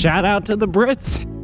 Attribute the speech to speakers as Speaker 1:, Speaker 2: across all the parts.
Speaker 1: Shout out to the Brits.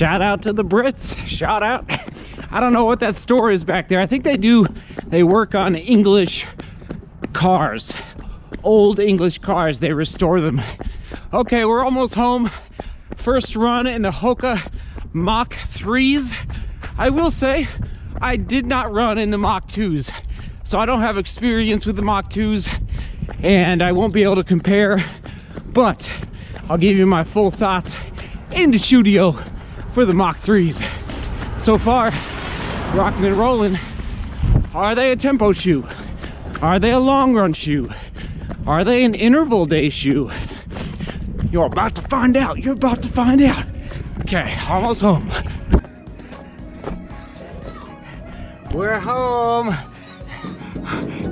Speaker 1: Shout out to the Brits. Shout out. I don't know what that store is back there. I think they do, they work on English cars. Old English cars, they restore them. Okay, we're almost home. First run in the Hoka Mach 3s. I will say, I did not run in the Mach 2s. So I don't have experience with the Mach 2s and I won't be able to compare, but I'll give you my full thoughts in the studio for the Mach 3s. So far, rocking and rolling. Are they a tempo shoe? Are they a long run shoe? Are they an interval day shoe? You're about to find out. You're about to find out. Okay, almost home. We're home.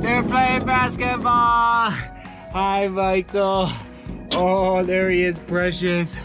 Speaker 1: They're playing basketball. Hi, Michael. Oh, there he is, precious.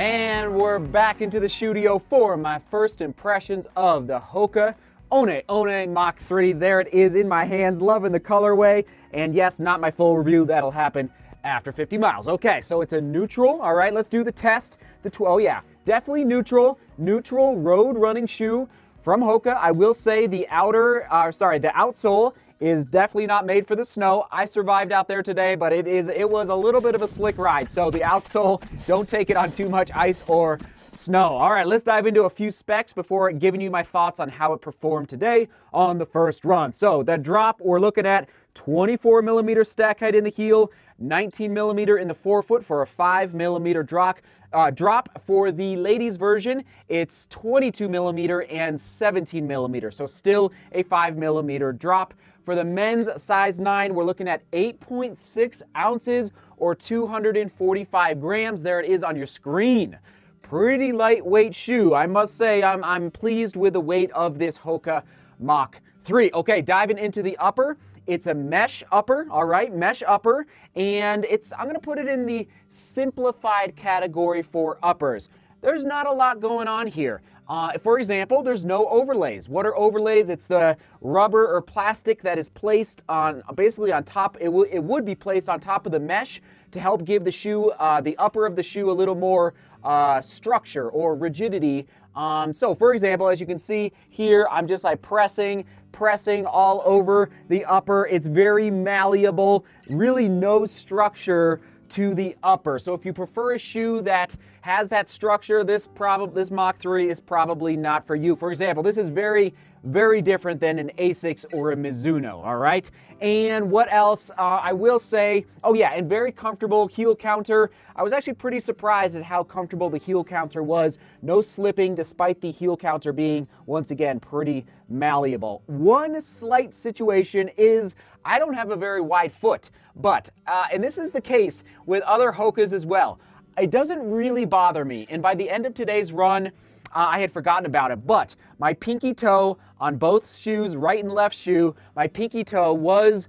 Speaker 1: And we're back into the studio for my first impressions of the Hoka One One Mach 3. There it is in my hands, loving the colorway. And yes, not my full review, that'll happen after 50 miles. Okay, so it's a neutral. All right, let's do the test. The oh yeah, definitely neutral, neutral road running shoe from Hoka. I will say the outer, uh, sorry, the outsole is definitely not made for the snow. I survived out there today, but it is it was a little bit of a slick ride. So the outsole, don't take it on too much ice or snow. All right, let's dive into a few specs before giving you my thoughts on how it performed today on the first run. So the drop, we're looking at 24 millimeter stack height in the heel, 19 millimeter in the forefoot for a 5 millimeter drop. Uh, drop for the ladies version, it's 22 millimeter and 17 millimeter, so still a 5 millimeter drop. For the men's size 9, we're looking at 8.6 ounces or 245 grams. There it is on your screen. Pretty lightweight shoe. I must say, I'm, I'm pleased with the weight of this Hoka Mach 3. Okay, diving into the upper. It's a mesh upper, all right, mesh upper, and it's I'm gonna put it in the simplified category for uppers. There's not a lot going on here. Uh, for example, there's no overlays. What are overlays? It's the rubber or plastic that is placed on, basically on top, it, it would be placed on top of the mesh to help give the shoe, uh, the upper of the shoe a little more uh, structure or rigidity. Um, so for example, as you can see here, I'm just like pressing, pressing all over the upper. It's very malleable, really no structure to the upper. So if you prefer a shoe that has that structure, this probably this Mach 3 is probably not for you. For example, this is very very different than an Asics or a Mizuno, all right? And what else? Uh, I will say, oh yeah, and very comfortable heel counter. I was actually pretty surprised at how comfortable the heel counter was. No slipping, despite the heel counter being, once again, pretty malleable. One slight situation is I don't have a very wide foot, but, uh, and this is the case with other Hokas as well. It doesn't really bother me, and by the end of today's run, uh, I had forgotten about it, but my pinky toe on both shoes, right and left shoe, my pinky toe was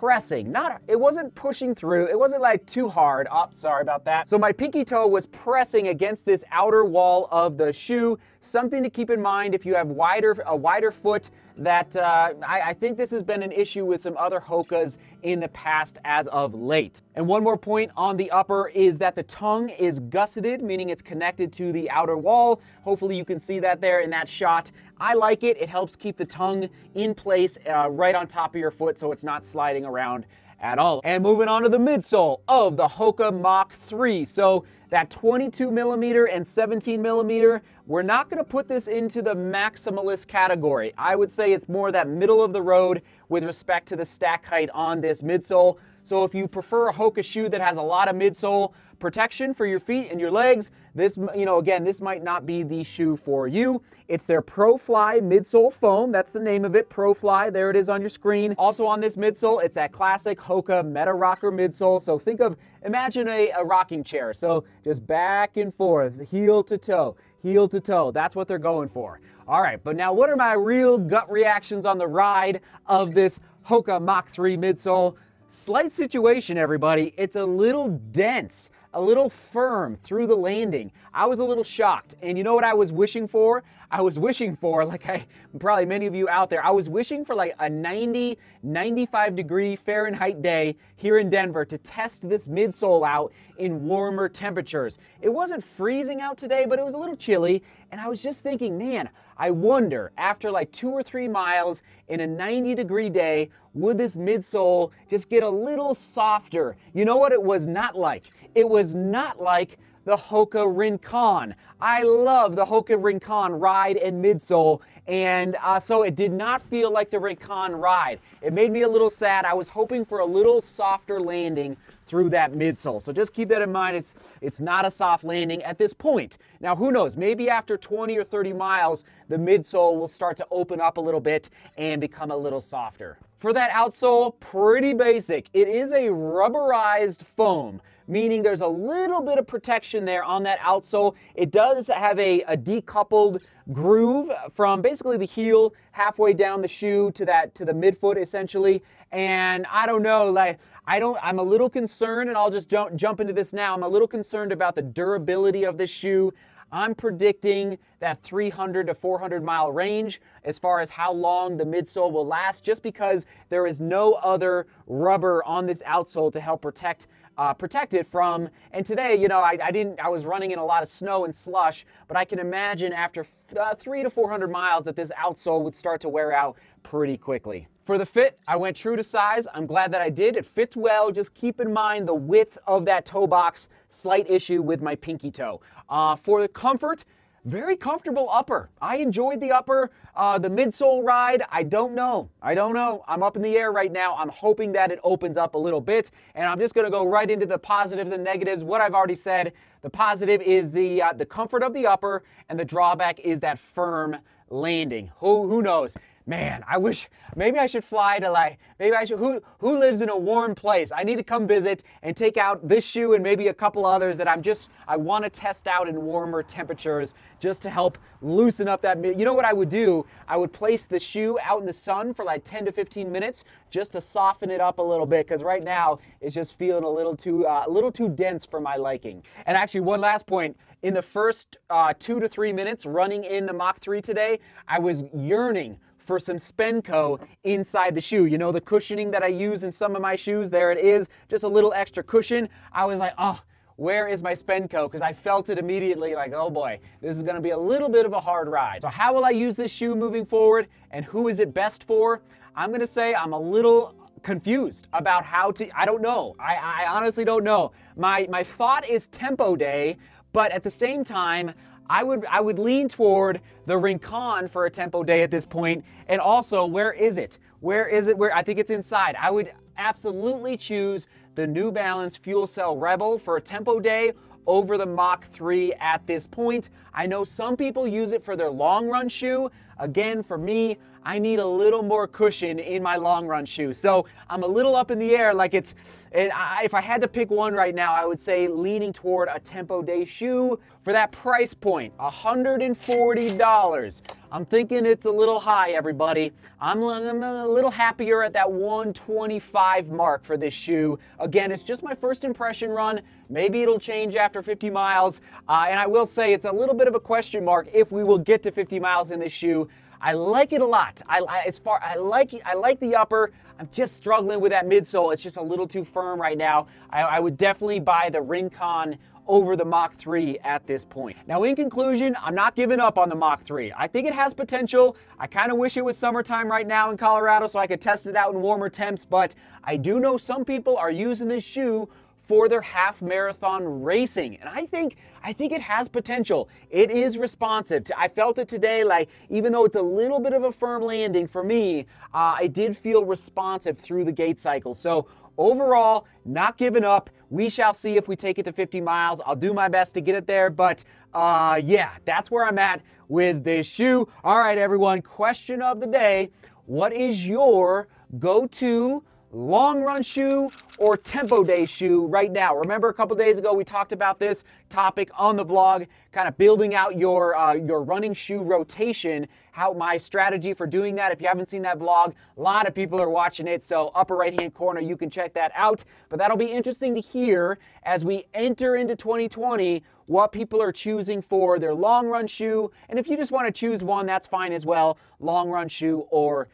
Speaker 1: pressing. Not, it wasn't pushing through. It wasn't like too hard. Oh, sorry about that. So my pinky toe was pressing against this outer wall of the shoe. Something to keep in mind if you have wider a wider foot that uh, I, I, think this has been an issue with some other Hokas in the past as of late. And one more point on the upper is that the tongue is gusseted, meaning it's connected to the outer wall. Hopefully you can see that there in that shot. I like it. It helps keep the tongue in place uh, right on top of your foot so it's not sliding around at all. And moving on to the midsole of the Hoka Mach 3. So that 22 millimeter and 17 millimeter, we're not gonna put this into the maximalist category. I would say it's more that middle of the road with respect to the stack height on this midsole. So if you prefer a Hoka shoe that has a lot of midsole protection for your feet and your legs, this, you know, again, this might not be the shoe for you. It's their ProFly midsole foam. That's the name of it, ProFly. There it is on your screen. Also on this midsole, it's that classic Hoka Meta Rocker midsole. So think of, imagine a, a rocking chair. So just back and forth, heel to toe, heel to toe. That's what they're going for. All right, but now what are my real gut reactions on the ride of this Hoka Mach 3 midsole? Slight situation, everybody. It's a little dense, a little firm through the landing. I was a little shocked. And you know what I was wishing for? I was wishing for, like I probably many of you out there, I was wishing for like a 90, 95 degree Fahrenheit day here in Denver to test this midsole out in warmer temperatures. It wasn't freezing out today, but it was a little chilly. And I was just thinking, man, I wonder after like two or three miles in a 90 degree day, would this midsole just get a little softer? You know what it was not like? It was not like the Hoka Rincon. I love the Hoka Rincon ride and midsole, and uh, so it did not feel like the Rincon ride. It made me a little sad. I was hoping for a little softer landing through that midsole. So just keep that in mind. It's it's not a soft landing at this point. Now who knows? Maybe after 20 or 30 miles, the midsole will start to open up a little bit and become a little softer. For that outsole, pretty basic. It is a rubberized foam meaning there's a little bit of protection there on that outsole. It does have a, a decoupled groove from basically the heel halfway down the shoe to that to the midfoot essentially. And I don't know, like I don't I'm a little concerned and I'll just jump jump into this now. I'm a little concerned about the durability of this shoe. I'm predicting that 300 to 400 mile range as far as how long the midsole will last, just because there is no other rubber on this outsole to help protect uh, it from. And today, you know, I, I, didn't, I was running in a lot of snow and slush, but I can imagine after uh, three to 400 miles that this outsole would start to wear out pretty quickly. For the fit, I went true to size. I'm glad that I did. It fits well. Just keep in mind the width of that toe box, slight issue with my pinky toe. Uh, for the comfort, very comfortable upper. I enjoyed the upper. Uh, the midsole ride, I don't know. I don't know. I'm up in the air right now. I'm hoping that it opens up a little bit. And I'm just going to go right into the positives and negatives. What I've already said. The positive is the, uh, the comfort of the upper, and the drawback is that firm landing. Who, who knows? Man, I wish maybe I should fly to like maybe I should who who lives in a warm place? I need to come visit and take out this shoe and maybe a couple others that I'm just I want to test out in warmer temperatures just to help loosen up that you know what I would do? I would place the shoe out in the sun for like 10 to 15 minutes just to soften it up a little bit cuz right now it's just feeling a little too uh, a little too dense for my liking. And actually one last point, in the first uh, 2 to 3 minutes running in the Mach 3 today, I was yearning for some Spenco inside the shoe. You know, the cushioning that I use in some of my shoes, there it is, just a little extra cushion. I was like, oh, where is my Spenco? Because I felt it immediately like, oh boy, this is gonna be a little bit of a hard ride. So how will I use this shoe moving forward and who is it best for? I'm gonna say I'm a little confused about how to, I don't know. I, I honestly don't know. My, my thought is tempo day, but at the same time, I would I would lean toward the Rincon for a tempo day at this point, and also where is it? Where is it? Where I think it's inside. I would absolutely choose the New Balance Fuel Cell Rebel for a tempo day over the Mach 3 at this point. I know some people use it for their long run shoe. Again, for me, I need a little more cushion in my long run shoe. So I'm a little up in the air. Like it's, it, I, if I had to pick one right now, I would say leaning toward a Tempo Day shoe for that price point, $140. I'm thinking it's a little high, everybody. I'm, I'm a little happier at that 125 mark for this shoe. Again, it's just my first impression run. Maybe it'll change after 50 miles. Uh, and I will say it's a little bit of a question mark if we will get to 50 miles in this shoe. I like it a lot. I, I, as far I like it, I like the upper. I'm just struggling with that midsole. It's just a little too firm right now. I, I would definitely buy the Rincon over the Mach 3 at this point. Now, in conclusion, I'm not giving up on the Mach 3. I think it has potential. I kind of wish it was summertime right now in Colorado so I could test it out in warmer temps, but I do know some people are using this shoe for their half marathon racing. And I think I think it has potential. It is responsive. I felt it today like even though it's a little bit of a firm landing for me, uh, I did feel responsive through the gait cycle. So overall, not giving up. We shall see if we take it to 50 miles. I'll do my best to get it there, but uh, yeah, that's where I'm at with this shoe. All right, everyone, question of the day. What is your go-to long run shoe or tempo day shoe right now. Remember a couple days ago we talked about this topic on the vlog, kind of building out your uh, your running shoe rotation, how my strategy for doing that. If you haven't seen that vlog, a lot of people are watching it, so upper right hand corner you can check that out. But that'll be interesting to hear as we enter into 2020 what people are choosing for their long run shoe. And if you just want to choose one, that's fine as well, long run shoe or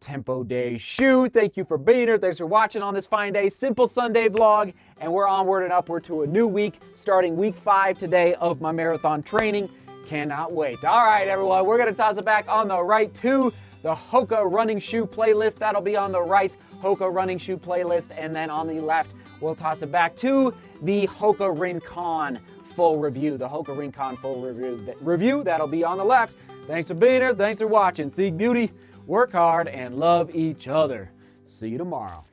Speaker 1: Tempo Day shoe. Thank you for being here. Thanks for watching on this fine day. Simple Sunday vlog. And we're onward and upward to a new week, starting week five today of my marathon training. Cannot wait. All right, everyone, we're going to toss it back on the right to the Hoka running shoe playlist. That'll be on the right, Hoka running shoe playlist. And then on the left, we'll toss it back to the Hoka Rincon full review, the Hoka Rincon full review. Review, that'll be on the left. Thanks for being here. Thanks for watching. Seek Beauty work hard, and love each other. See you tomorrow.